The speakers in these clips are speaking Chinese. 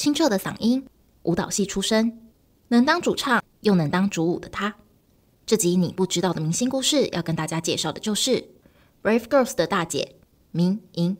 清澈的嗓音，舞蹈系出身，能当主唱又能当主舞的她。这集你不知道的明星故事，要跟大家介绍的就是 Brave Girls 的大姐明莹。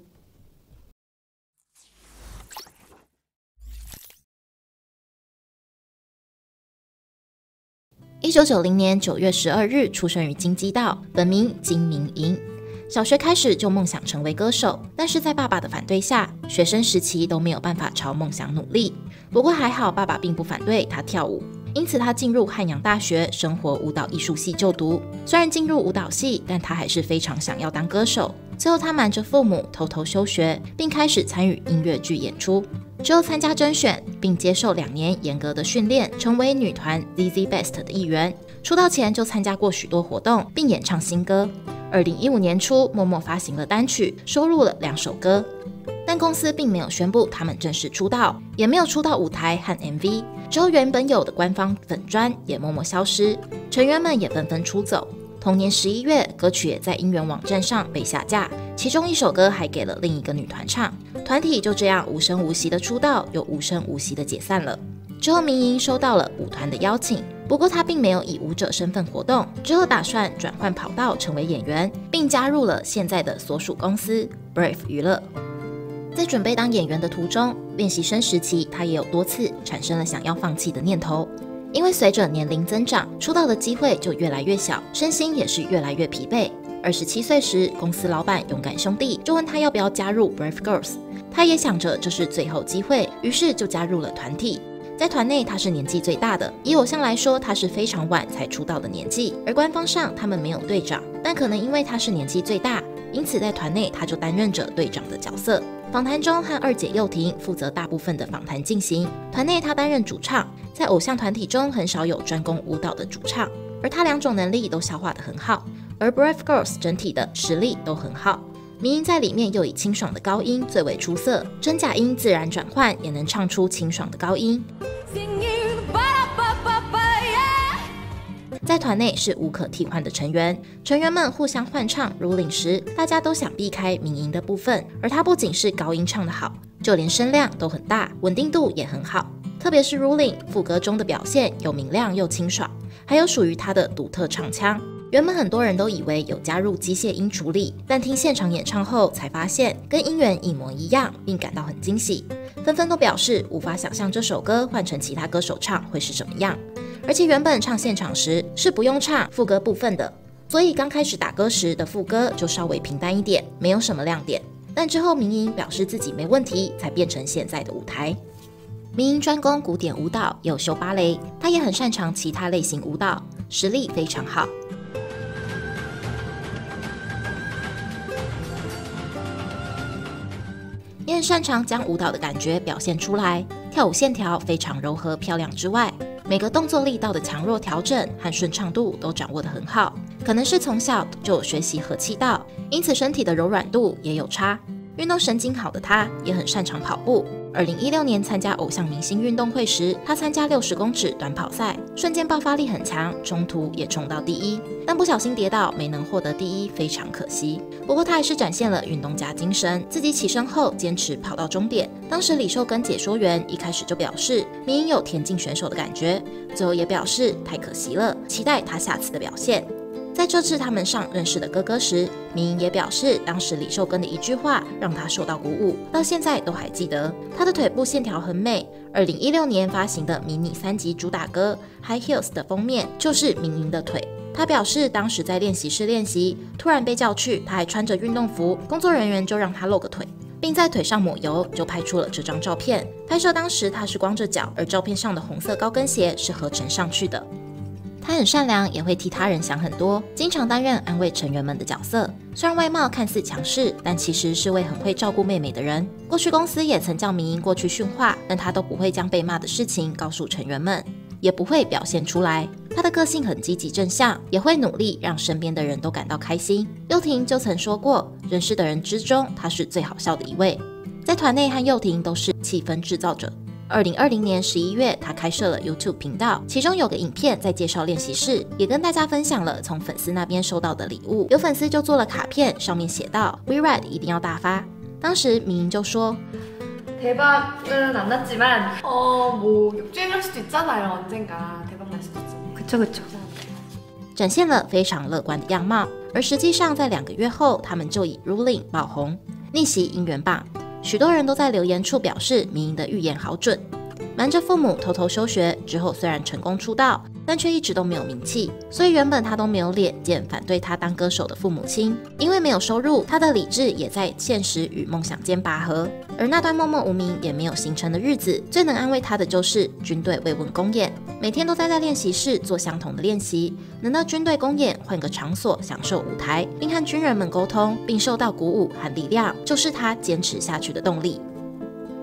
一九九零年九月十二日出生于金鸡道，本名金明莹。小学开始就梦想成为歌手，但是在爸爸的反对下，学生时期都没有办法朝梦想努力。不过还好，爸爸并不反对他跳舞，因此他进入汉阳大学生活舞蹈艺术系就读。虽然进入舞蹈系，但他还是非常想要当歌手。最后，他瞒着父母偷偷休学，并开始参与音乐剧演出。之后参加甄选，并接受两年严格的训练，成为女团 ZZ Best 的一员。出道前就参加过许多活动，并演唱新歌。二零一五年初，默默发行了单曲，收录了两首歌。但公司并没有宣布他们正式出道，也没有出道舞台和 MV。之后，原本有的官方粉砖也默默消失，成员们也纷纷出走。同年十一月，歌曲也在音源网站上被下架，其中一首歌还给了另一个女团唱。团体就这样无声无息的出道，又无声无息的解散了。之后，明莹收到了舞团的邀请，不过他并没有以舞者身份活动，之后打算转换跑道成为演员，并加入了现在的所属公司 Brave 娱乐。在准备当演员的途中，练习生时期，他也有多次产生了想要放弃的念头。因为随着年龄增长，出道的机会就越来越小，身心也是越来越疲惫。二十七岁时，公司老板勇敢兄弟就问他要不要加入 Brave Girls，他也想着这是最后机会，于是就加入了团体。在团内，他是年纪最大的，以偶像来说，他是非常晚才出道的年纪。而官方上他们没有队长，但可能因为他是年纪最大，因此在团内他就担任着队长的角色。访谈中和二姐佑婷负责大部分的访谈进行，团内他担任主唱。在偶像团体中，很少有专攻舞蹈的主唱，而他两种能力都消化得很好。而 Brave Girls 整体的实力都很好，民音在里面又以清爽的高音最为出色，真假音自然转换也能唱出清爽的高音。在团内是无可替换的成员，成员们互相换唱。如领时，大家都想避开民营的部分，而他不仅是高音唱得好，就连声量都很大，稳定度也很好。特别是 Ruling 副歌中的表现，又明亮又清爽，还有属于他的独特唱腔。原本很多人都以为有加入机械音处理，但听现场演唱后才发现跟音源一模一样，并感到很惊喜，纷纷都表示无法想象这首歌换成其他歌手唱会是什么样。而且原本唱现场时是不用唱副歌部分的，所以刚开始打歌时的副歌就稍微平淡一点，没有什么亮点。但之后明英表示自己没问题，才变成现在的舞台。明英专攻古典舞蹈，有修芭蕾，她也很擅长其他类型舞蹈，实力非常好。也很擅长将舞蹈的感觉表现出来，跳舞线条非常柔和漂亮之外。每个动作力道的强弱调整和顺畅度都掌握得很好，可能是从小就有学习和气道，因此身体的柔软度也有差。运动神经好的他，也很擅长跑步。二零一六年参加偶像明星运动会时，他参加六十公尺短跑赛，瞬间爆发力很强，中途也冲到第一，但不小心跌倒，没能获得第一，非常可惜。不过他还是展现了运动家精神，自己起身后坚持跑到终点。当时李寿根解说员一开始就表示，明英有田径选手的感觉，最后也表示太可惜了，期待他下次的表现。在这次他们上认识的哥哥时，明英也表示，当时李寿根的一句话让他受到鼓舞，到现在都还记得。他的腿部线条很美。二零一六年发行的迷你三级主打歌《High Heels》的封面就是明英的腿。他表示，当时在练习室练习，突然被叫去，他还穿着运动服，工作人员就让他露个腿，并在腿上抹油，就拍出了这张照片。拍摄当时他是光着脚，而照片上的红色高跟鞋是合成上去的。他很善良，也会替他人想很多，经常担任安慰成员们的角色。虽然外貌看似强势，但其实是位很会照顾妹妹的人。过去公司也曾叫明英过去训话，但他都不会将被骂的事情告诉成员们，也不会表现出来。他的个性很积极正向，也会努力让身边的人都感到开心。佑婷就曾说过，认识的人之中，他是最好笑的一位。在团内和佑婷都是气氛制造者。二零二零年十一月，他开设了 YouTube 频道，其中有个影片在介绍练习室，也跟大家分享了从粉丝那边收到的礼物。有粉丝就做了卡片，上面写道：“We Ride 一定要大发。”当时明英就说：“ 대박은안났지만어뭐역주행할수도있잖아요언젠가대박날수도있죠그쵸 그쵸 展现了非常乐观的样貌，而实际上在两个月后，他们就以 Ruling 爆红，逆袭姻缘榜。 许多人都在留言处表示，明英的预言好准。瞒着父母偷偷休学之后，虽然成功出道。但却一直都没有名气，所以原本他都没有脸见反对他当歌手的父母亲。因为没有收入，他的理智也在现实与梦想间拔河。而那段默默无名也没有形成的日子，最能安慰他的就是军队慰问公演，每天都待在练习室做相同的练习。能到军队公演，换个场所享受舞台，并和军人们沟通，并受到鼓舞和力量，就是他坚持下去的动力。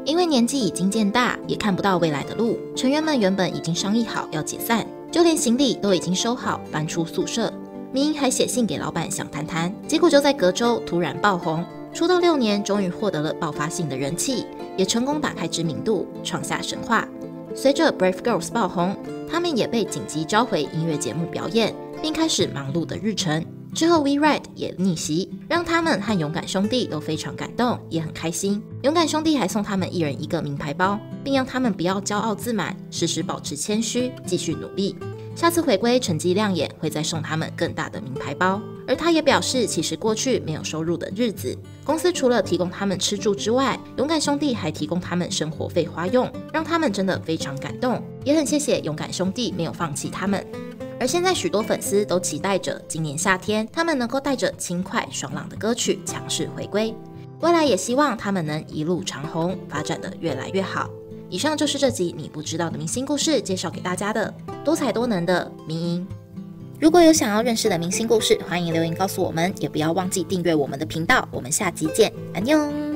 因为年纪已经渐大，也看不到未来的路，成员们原本已经商议好要解散。就连行李都已经收好，搬出宿舍。明英还写信给老板想谈谈，结果就在隔周突然爆红。出道六年，终于获得了爆发性的人气，也成功打开知名度，创下神话。随着 Brave Girls 爆红，他们也被紧急召回音乐节目表演，并开始忙碌的日程。之后 We Ride 也逆袭，让他们和勇敢兄弟都非常感动，也很开心。勇敢兄弟还送他们一人一个名牌包，并让他们不要骄傲自满，时时保持谦虚，继续努力。下次回归成绩亮眼，会再送他们更大的名牌包。而他也表示，其实过去没有收入的日子，公司除了提供他们吃住之外，勇敢兄弟还提供他们生活费花用，让他们真的非常感动，也很谢谢勇敢兄弟没有放弃他们。而现在，许多粉丝都期待着今年夏天，他们能够带着轻快爽朗的歌曲强势回归。未来也希望他们能一路长红，发展的越来越好。以上就是这集你不知道的明星故事，介绍给大家的多彩多能的明英。如果有想要认识的明星故事，欢迎留言告诉我们，也不要忘记订阅我们的频道。我们下集见，安妞。